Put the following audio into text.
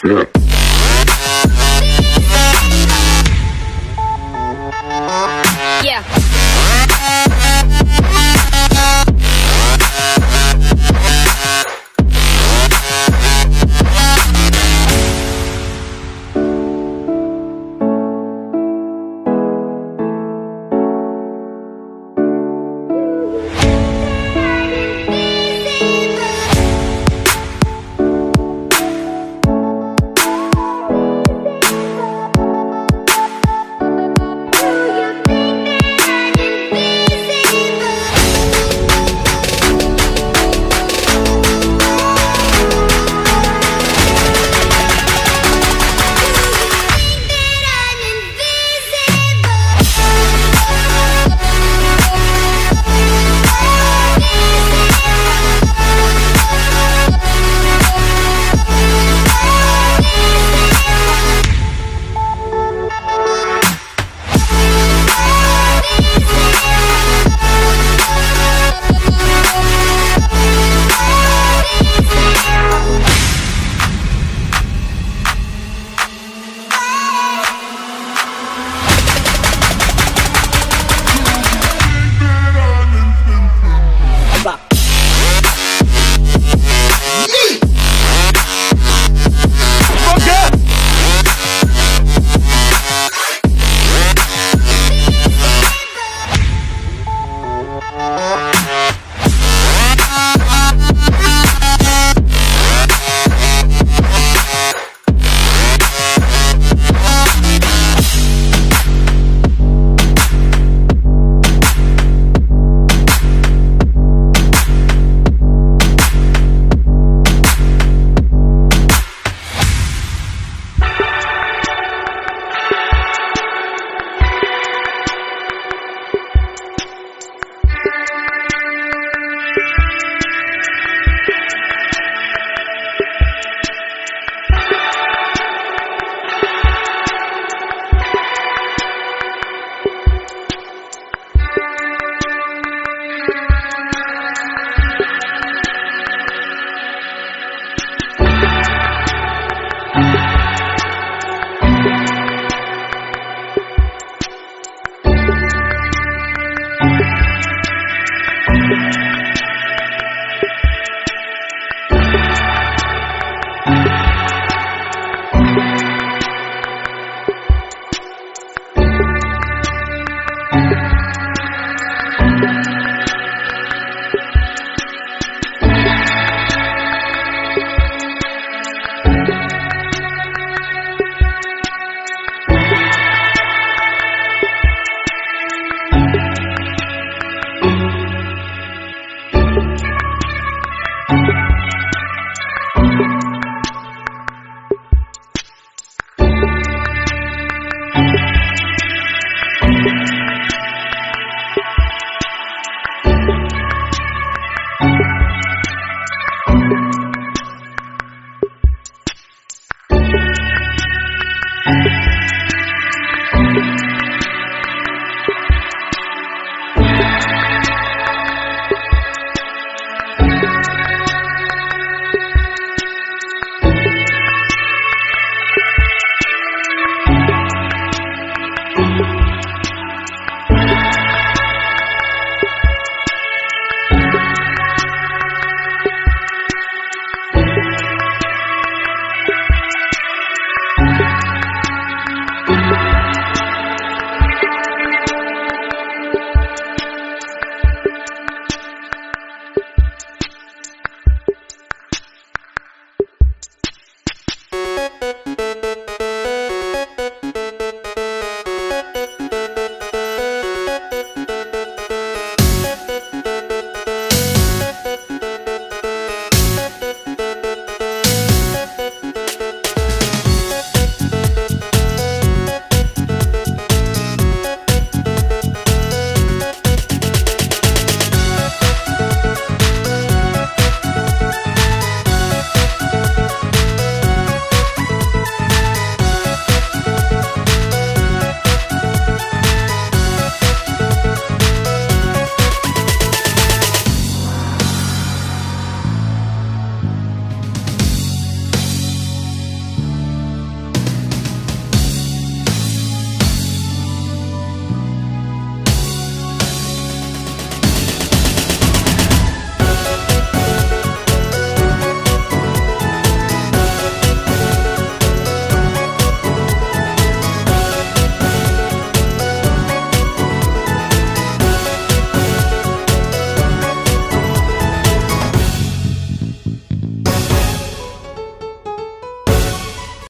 spirit.